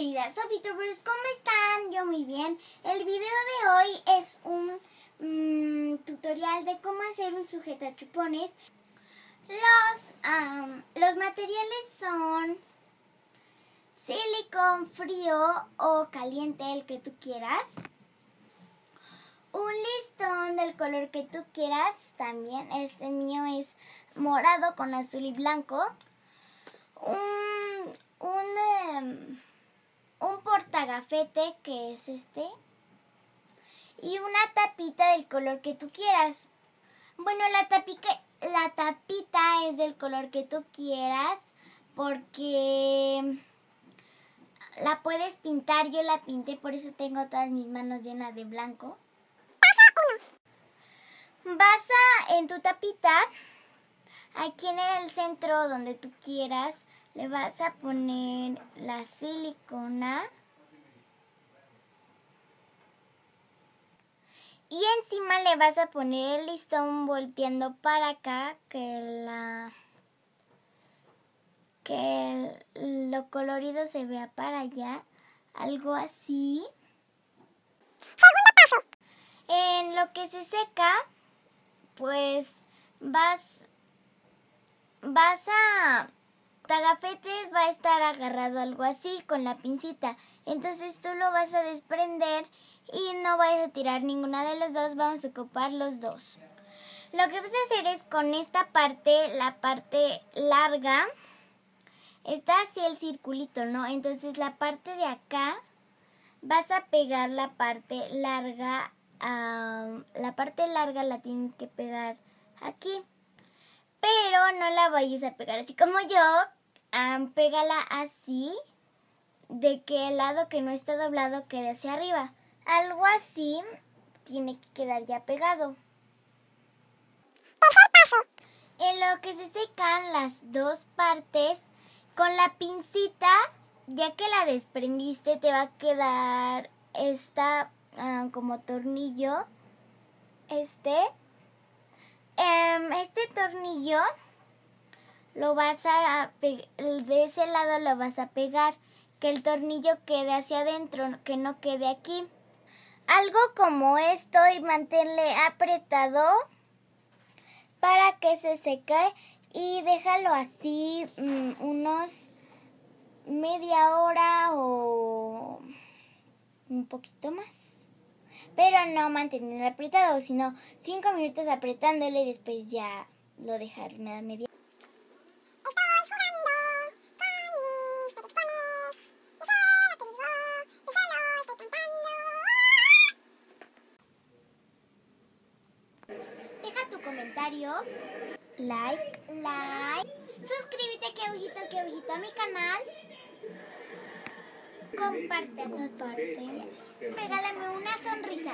Hola, Sofitubers, ¿cómo están? Yo muy bien. El video de hoy es un mm, tutorial de cómo hacer un sujetachupones. Los, los materiales son silicón frío o caliente, el que tú quieras. Un listón del color que tú quieras también. Este mío es morado con azul y blanco. Un, un em, un portagafete que es este y una tapita del color que tú quieras. Bueno, la, tapita, la tapita es del color que tú quieras porque la puedes pintar. Yo la pinté, por eso tengo todas mis manos llenas de blanco. Vas a, en tu tapita, aquí en el centro donde tú quieras, le vas a poner la silicona. Y encima le vas a poner el listón volteando para acá que la que lo colorido se vea para allá. Algo así. En lo que se seca pues vas vas a tagafetes va a estar agarrado algo así con la pincita. Entonces tú lo vas a desprender y no vayas a tirar ninguna de los dos, vamos a ocupar los dos. Lo que vas a hacer es con esta parte, la parte larga, está así el circulito, ¿no? Entonces la parte de acá vas a pegar la parte larga, la parte larga la tienes que pegar aquí. Pero no la vayas a pegar así como yo, pégala así, de que el lado que no está doblado quede hacia arriba. Algo así tiene que quedar ya pegado. En lo que se secan las dos partes, con la pincita, ya que la desprendiste, te va a quedar esta ah, como tornillo. Este. Em, este tornillo lo vas a de ese lado lo vas a pegar, que el tornillo quede hacia adentro, que no quede aquí. Algo como esto y manténle apretado para que se seque y déjalo así mm, unos media hora o un poquito más. Pero no mantenerlo apretado, sino cinco minutos apretándole y después ya lo dejar media like, like, suscríbete que ojito, que ojito a mi canal, comparte a tus redes regálame una sonrisa.